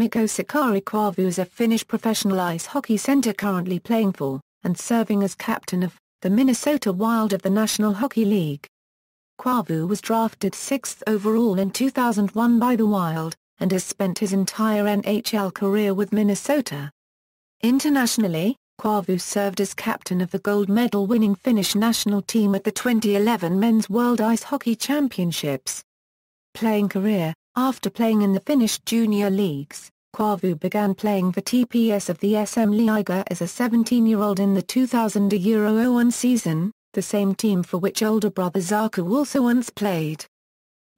Mikko Sakari Koivu is a Finnish professional ice hockey center currently playing for, and serving as captain of, the Minnesota Wild of the National Hockey League. Koivu was drafted sixth overall in 2001 by the Wild, and has spent his entire NHL career with Minnesota. Internationally, Koivu served as captain of the gold medal-winning Finnish national team at the 2011 Men's World Ice Hockey Championships. Playing career After playing in the Finnish junior leagues, Koivu began playing for TPS of the SM Liiga as a 17-year-old in the 2000 Euro 01 season, the same team for which older brother Saku also once played.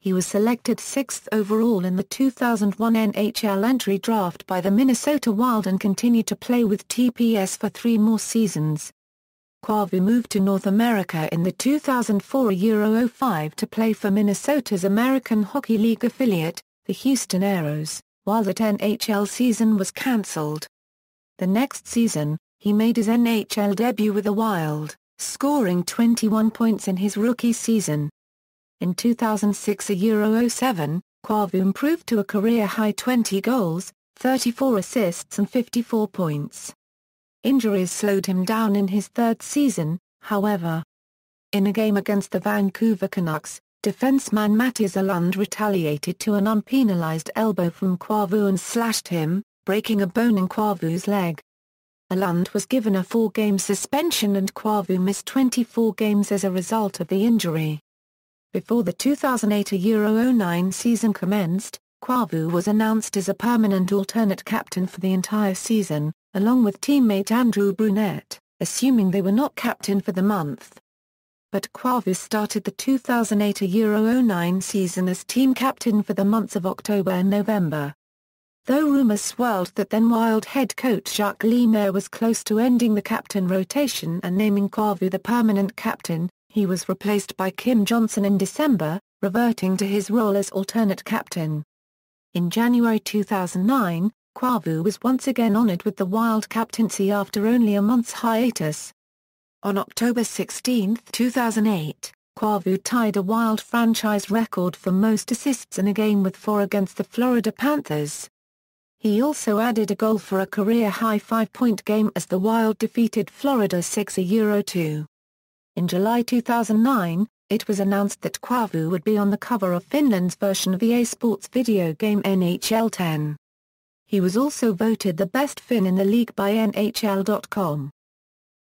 He was selected sixth overall in the 2001 NHL entry draft by the Minnesota Wild and continued to play with TPS for three more seasons. Koivu moved to North America in the 2004 Euro 05 to play for Minnesota's American Hockey League affiliate, the Houston Aeros, while that NHL season was cancelled. The next season, he made his NHL debut with the Wild, scoring 21 points in his rookie season. In 2006 a Euro 07, Koivu improved to a career-high 20 goals, 34 assists and 54 points. Injuries slowed him down in his third season, however. In a game against the Vancouver Canucks, defenseman Mattias Öhlund retaliated to an unpenalized elbow from Koivu and slashed him, breaking a bone in Koivu's leg. Öhlund was given a four-game suspension and Koivu missed 24 games as a result of the injury. Before the 2008 Euro 09 season commenced, Koivu was announced as a permanent alternate captain for the entire season, along with teammate Andrew Brunette, assuming they were not captain for the month. But Koivu started the 2008 Euro 09 season as team captain for the months of October and November. Though rumors swirled that then Wild head coach Jacques Lemaire was close to ending the captain rotation and naming Koivu the permanent captain, he was replaced by Kim Johnsson in December, reverting to his role as alternate captain. In January 2009, Koivu was once again honored with the Wild captaincy after only a month's hiatus. On October 16, 2008, Koivu tied a Wild franchise record for most assists in a game with four against the Florida Panthers. He also added a goal for a career-high five-point game as the Wild defeated Florida 6 a Euro 2. In July 2009, it was announced that Koivu would be on the cover of Finland's version of EA Sports video game NHL 10. He was also voted the best Finn in the league by NHL.com.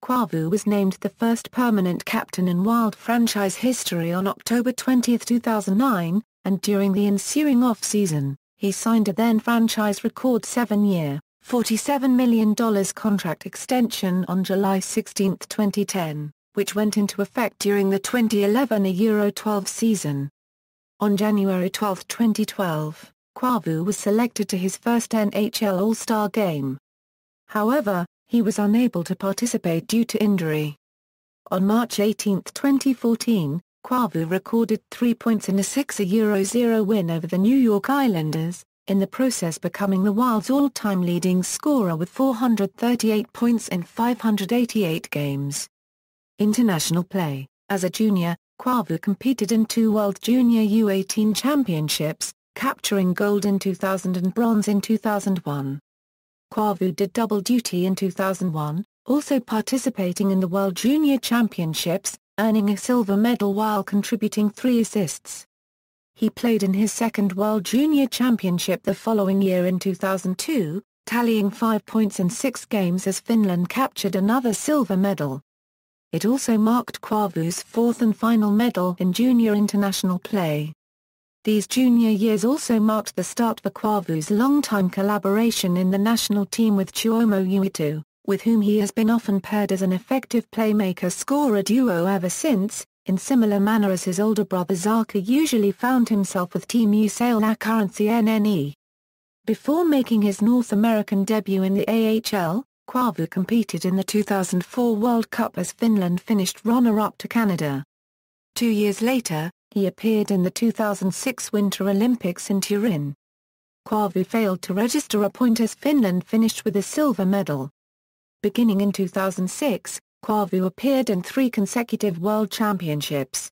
Koivu was named the first permanent captain in Wild franchise history on October 20, 2009, and during the ensuing off-season, he signed a then-franchise record seven-year, $47 million contract extension on July 16, 2010 which went into effect during the 2011 Euro 12 season. On January 12, 2012, Koivu was selected to his first NHL All-Star game. However, he was unable to participate due to injury. On March 18, 2014, Koivu recorded three points in a 6-0 win over the New York Islanders, in the process becoming the Wild's all-time leading scorer with 438 points in 588 games. International play As a junior, Koivu competed in two World Junior U-18 Championships, capturing gold in 2000 and bronze in 2001. Koivu did double duty in 2001, also participating in the World Junior Championships, earning a silver medal while contributing three assists. He played in his second World Junior Championship the following year in 2002, tallying five points in six games as Finland captured another silver medal. It also marked Koivu's fourth and final medal in junior international play. These junior years also marked the start for Koivu's long-time collaboration in the national team with Tuomo Ruutu, with whom he has been often paired as an effective playmaker-scorer duo ever since, in similar manner as his older brother Saku usually found himself with Team USAIL Currency NNE. Before making his North American debut in the AHL, Koivu competed in the 2004 World Cup as Finland finished runner-up to Canada. Two years later, he appeared in the 2006 Winter Olympics in Turin. Koivu failed to register a point as Finland finished with a silver medal. Beginning in 2006, Koivu appeared in three consecutive World Championships.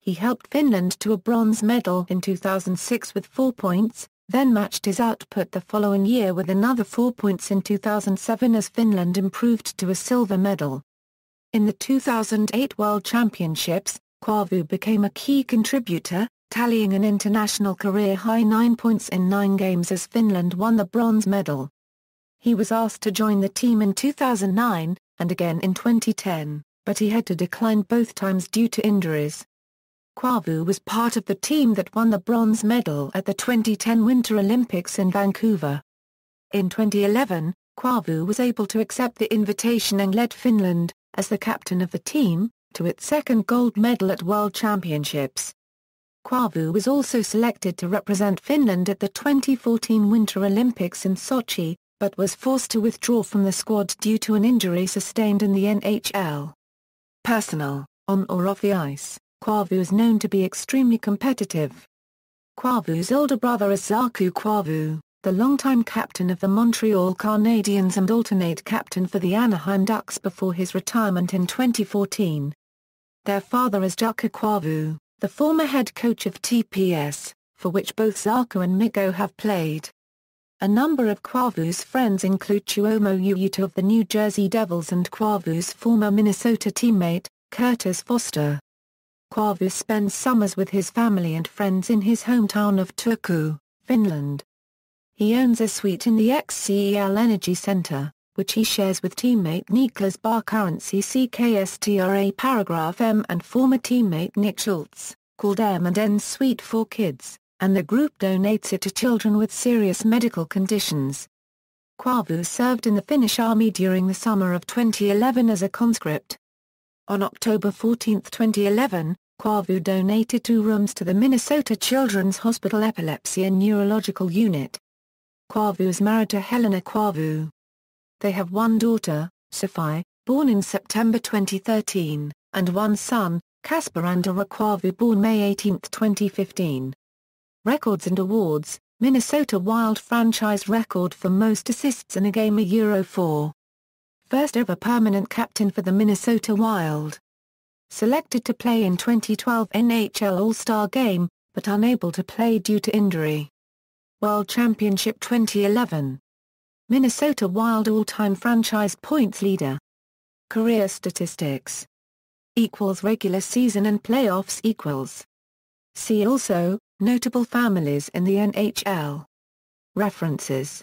He helped Finland to a bronze medal in 2006 with four points, then matched his output the following year with another four points in 2007 as Finland improved to a silver medal. In the 2008 World Championships, Koivu became a key contributor, tallying an international career-high nine points in nine games as Finland won the bronze medal. He was asked to join the team in 2009, and again in 2010, but he had to decline both times due to injuries. Koivu was part of the team that won the bronze medal at the 2010 Winter Olympics in Vancouver. In 2011, Koivu was able to accept the invitation and led Finland, as the captain of the team, to its second gold medal at World Championships. Koivu was also selected to represent Finland at the 2014 Winter Olympics in Sochi, but was forced to withdraw from the squad due to an injury sustained in the NHL. Personal, on or off the ice. Koivu is known to be extremely competitive. Koivu's older brother is Saku Koivu, the longtime captain of the Montreal Canadiens and alternate captain for the Anaheim Ducks before his retirement in 2014. Their father is Jukka Koivu, the former head coach of TPS, for which both Saku and Mikko have played. A number of Koivu's friends include Tuomo Ruutu of the New Jersey Devils and Koivu's former Minnesota teammate, Kurtis Foster. Koivu spends summers with his family and friends in his hometown of Turku, Finland. He owns a suite in the XCEL Energy Center, which he shares with teammate Niklas Barkarency CKSTRA paragraph M and former teammate Nick Schultz, called M&N Suite for Kids, and the group donates it to children with serious medical conditions. Koivu served in the Finnish army during the summer of 2011 as a conscript. On October 14, 2011, Koivu donated two rooms to the Minnesota Children's Hospital Epilepsy and Neurological Unit. Koivu is married to Helena Koivu. They have one daughter, Sophie, born in September 2013, and one son, Casper Andorra born May 18, 2015. Records and awards, Minnesota Wild franchise record for most assists in a game a Euro 4. First ever permanent captain for the Minnesota Wild selected to play in 2012 NHL All-Star Game, but unable to play due to injury. World Championship 2011 Minnesota Wild all-time franchise points leader. Career statistics equals regular season and playoffs equals. See also, notable families in the NHL. References.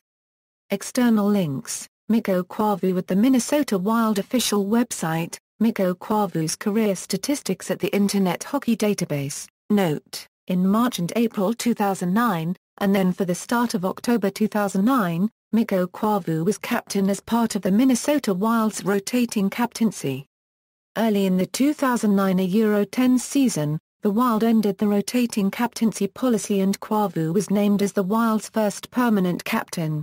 External links, Mikko Koivu with the Minnesota Wild official website, Mikko Koivu's career statistics at the Internet Hockey Database. Note, in March and April 2009, and then for the start of October 2009, Mikko Koivu was captain as part of the Minnesota Wild's rotating captaincy. Early in the 2009 Euro 10 season, the Wild ended the rotating captaincy policy and Koivu was named as the Wild's first permanent captain.